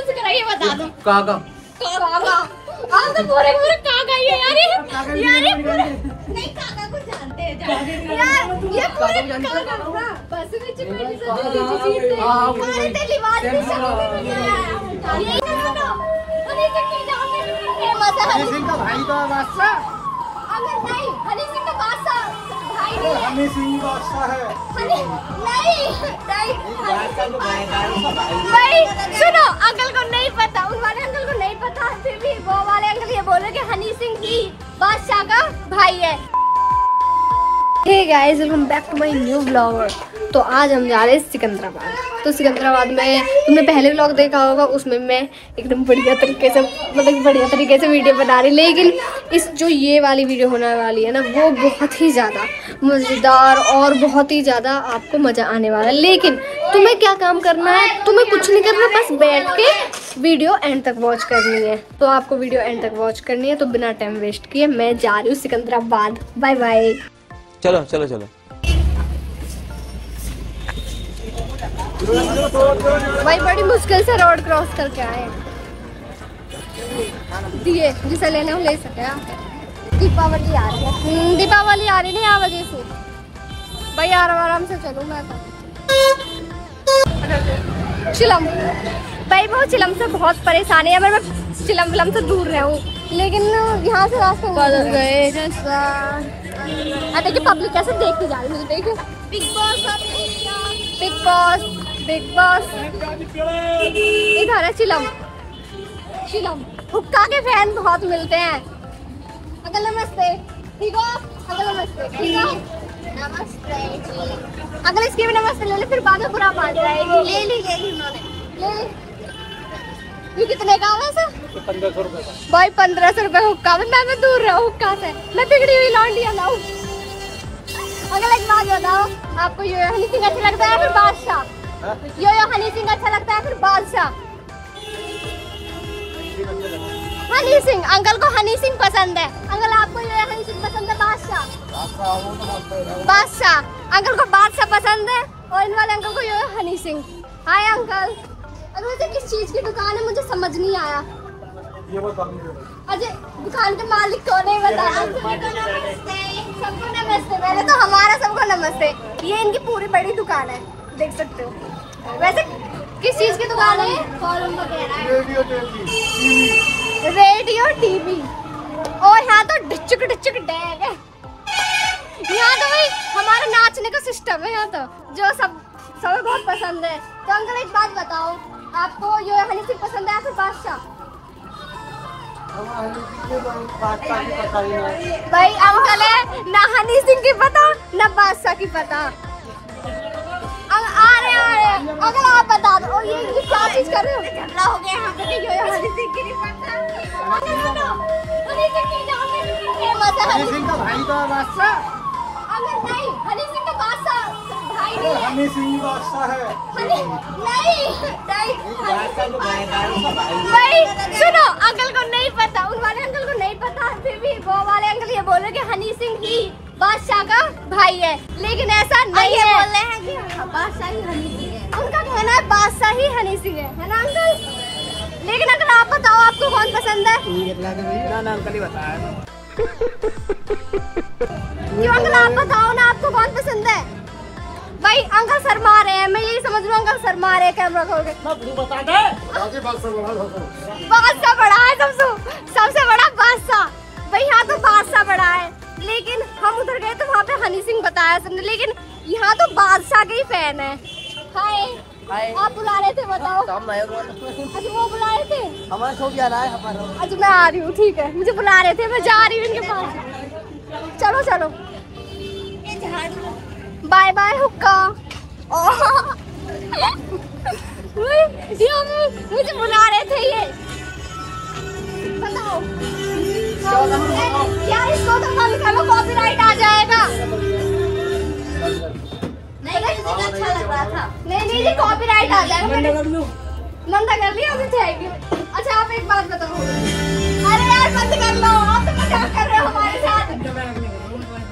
कौन सी कराई बता दो। काका काका आप तो पूरे पूरे काका ही है यार ये यार ये पूरे नहीं काका को जानते हैं यार ये पूरे काका बस में चिपड़ी से चीज़ चीज़ हाँ, सारे तेली बात भी सब ये ना हनी सिंह की जान में फ़ेमस हनी सिंह का भाई का बादशाह। अगर नहीं हनी सिंह का बादशाह है हनी सिंह बादशाह है। नहीं नहीं सुनो अंकल को नहीं पता उस वाले अंकल को नहीं पता फिर भी वो वाले अंकल ये बोल रहे कि हनी सिंह ही बादशाह का भाई है। Hey guys welcome back to my new blogger तो आज हम जा रहे हैं सिकंदराबाद। तो सिकंदराबाद में तुमने पहले ब्लॉग देखा होगा, उसमें मैं एकदम बढ़िया तरीके से मतलब बढ़िया तरीके से वीडियो बना रही लेकिन इस जो ये वाली वीडियो होने वाली है ना, वो बहुत ही ज़्यादा मज़ेदार और बहुत ही ज़्यादा आपको मज़ा आने वाला है। लेकिन तुम्हें क्या काम करना है? तुम्हें कुछ नहीं करना, बस बैठ के वीडियो एंड तक वॉच करनी है। तो आपको वीडियो एंड तक वॉच करनी है तो बिना टाइम वेस्ट किए मैं जा रही हूँ सिकंदराबाद। बाय बाय चलो चलो चलो। भाई बड़ी मुश्किल से रोड क्रॉस करके आए। दिए जिसे लेने हो ले सके दीपावली आ रही है। हम्म, दीपावली आ रही है यहाँ वजह से। भाई आराम आराम से चलूँ मैं तो। चिलम। भाई वो चिलम से बहुत परेशानी है मैं मैं चिलम विलम से दूर रहूँ। लेकिन यहाँ से रास्ते बदल गए हाँ देखिए पब्लिक कैसे देखती जा रही है मुझे देखिए Bigg Boss Bigg Boss Bigg Boss इधर है चिलम चिलम हुक्का के फ़ैन बहुत मिलते हैं। अंकल नमस्ते। ठीक हो? अंकल नमस्ते। ठीक हो? नमस्ते जी। अंकल इसके भी नमस्ते ले ले फिर बाद में बुरा मान जाएगी। ले ली ले ली उन्होंने। ले ली। ये कितने का है वैसे? पंद्रह सौ रुपए भाई पंद्रह सौ रुपए हुक्का में। मैं मैं दूर रहूँ हुक्का से। मैं बिगड़ी हुई लौंडिया लाऊं। अगर एक बात बताओ। आपको यो हनी सिंह अच्छा लगता है फिर बादशाह? यो यो हनी सिंह अच्छा लगता है फिर बादशाह? हनी सिंह। अंकल को हनी सिंह पसंद है। अंकल आपको यो हनी सिंह पसंद है बादशाह? बादशाह। अंकल को बादशाह पसंद है और इन वाले अंकल को yo Honey Singh. Hi uncle. अगर मुझे किस चीज़ की दुकान है? मुझे समझ नहीं आया। ये वो काम है अजय दुकान के मालिक कौन है? बताना सबको नमस्ते। पहले तो हमारा सबको नमस्ते। ये इनकी पूरी बड़ी दुकान है। देख सकते हो। वैसे किस चीज़ की दुकान है? रेडियो टीवी रेडियो टीवी और यहाँ तो डिचक डिचक डैग है। यहाँ तो भाई हमारा नाचने का सिस्टम है यहाँ तो जो सब सब बहुत पसंद है। तो अंकल एक बात बताओ। आपको यो हनी सिंह पसंद है या फिर बादशाह? बादशाह की पता ही नहीं भाई अंकल है ना हनी सिंह की पता ना बादशाह की पता। अं- आ रहे आ रहे। अगर आप बता दो ये ये क्या चीज़ कर रहे हो? झगड़ा हो गया यहाँ पे यो हनी सिंह की नहीं पता। हनी सिंह की जान में फ़ेमस है हनी हनी सिंह का भाई का बादशाह। अगर नहीं हनी सिंह का बादशाह। भाई नहीं है हनी सिंह बादशाह है। नहीं नहीं सुनो अंकल को नहीं पता उन वाले अंकल को नहीं पता फिर भी वो वाले अंकल ये बोल रहे कि हनी सिंह ही बादशाह का भाई है। लेकिन ऐसा नहीं है। बोल रहे हैं कि बादशाह ही हनी सिंह है। उनका कहना है बादशाह ही हनी सिंह है। है ना अंकल? लेकिन अगर आप बताओ आपको कौन पसंद है? ना ना अंकल ही बताया। क्यों अंकल आप बताओ ना आपको कौन पसंद है? भाई अंकल शर्मा रहे हैं। मैं यही समझ रहा हूँ अंकल शर्मा रहे हैं कैमरा खोल के। बता दे। बाकी बादशाह बड़ा है सबसे सबसे बड़ा बादशाह। भाई यहाँ तो बादशाह बड़ा है। लेकिन हम उधर गए तो वहाँ पे हनी सिंह बताया सबने। लेकिन यहाँ तो बादशाह के ही फ़ैन है। हाय हाय। आप बुला रहे थे बताओ। अच्छा वो बुला रहे थे? हमारा शो क्या रहा है हमारा अच्छा मैं आ रही हूँ ठीक है। मुझे बुला रहे थे मैं जा रही हूँ इनके पास। चलो चलो। बाय बाय हुक्का। मुझे बुला रहे थे ये। बताओ। क्या इसको तो कॉपीराइट आ जाएगा। नहीं अच्छा लग रहा था। नहीं नहीं ये कॉपीराइट आ जाएगा। मैंने नंदा कर लिया अभी जाएगी अच्छा आप एक बात बताओ। अरे यार बंद कर लो। आप तो मज़ाक कर रहे हो हमारे साथ।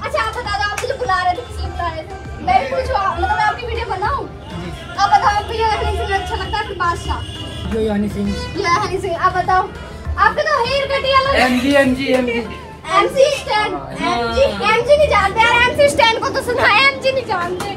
अच्छा आप बता दो बुला रहे थे किस लिए बुला रहे थे। मैं भी पूछूँ मतलब मैं आपकी वीडियो बनाऊँ? आप बताओ आपको ये हनी सिंह अच्छा लगता है फिर बादशाह? यो हनी सिंह। ये हनी सिंह अब बताओ। आपका तो हेयर कट ही अलग M G M G M G MC stand MG MG नहीं जानते यार एमसी स्टैंड को तो सुना है एमजी नहीं जानते।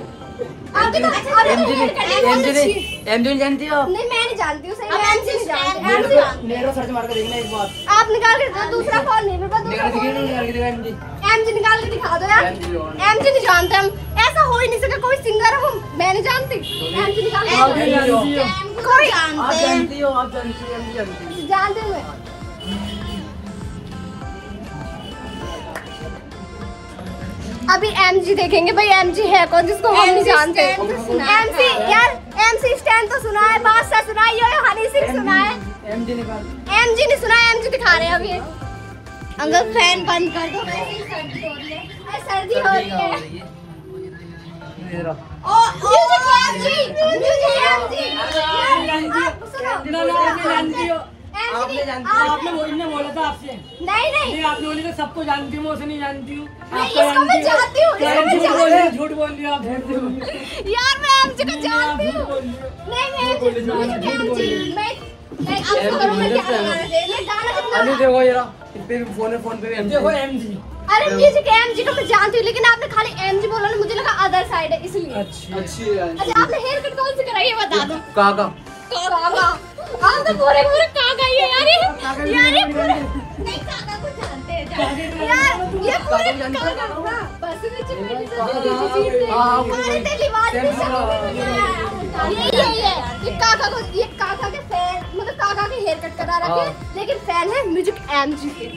आपके तो अच्छा एम जी हेयर कट ही एम बहुत जी अच्छी एम जी जानती हो नहीं मैं नहीं जानती हूँ सही मैं एमजी नहीं जानती। एमजी को सर्च मार के देखना एक बार। आप निकाल के दूसरा फ़ोन नहीं मेरे पास दूसरा फ़ोन निकाल के देखा एम जी एमजी निकाल के दिखा दो यार एमजी नहीं जानते हम ऐसा हो ही नहीं सका कोई सिंगर हम मैं नहीं जानती एमजी निकाल के दिखा दो। जानती कोई आप जानती हो आप जानती हो एम जी हो जानते मैं अभी एमजी देखेंगे भाई एमजी है कौन जिसको हम नहीं जानते तो है। एमसी यार एमसी स्टैंड तो सुना है बादशाह सुना है हनी सिंह सुना है एम जी निकाल एमजी नहीं सुना है एमजी दिखा रहे हैं अभी अंकल फ़ैन बंद कर दो। सर्दी हो रही है। हो है आप सुनो ना ना आपने जानती हो। आपने जानती हो आपने वो इनने बोला था आपसे। नहीं नहीं आपने बोली तो सबको जानती हूँ मैं उसे नहीं जानती हूँ। इसको मैं जानती हूँ, झूठ बोल रही आप झूठ बोल। यार मैं एमजी को जानती हूँ। नहीं मैं हो, एमजी मैं कितना देखो ये इस पे भी फ़ोन है फ़ोन पे भी देखो एम जी अरे म्यूज़िक एमजी को मैं जानती हूँ लेकिन आपने खाली एमजी बोला ना मुझे लगा अदर साइड है इसलिए। अच्छी अच्छी अच्छा आपने हेयर कट कौन सी कराई है बता दो। काका। काका। आप तो पूरे पूरे काका ही है यार ये यार ये पूरे नहीं काका को जानते हैं हैं। यार ये पूरे काका हो? बस में से हाँ, हाँ, हाँ, तेरी बात नहीं ये ये ये ये काका को ये के हेयर कट करा रखे हाँ। लेकिन फ़ैन है म्यूज़िक एम जी के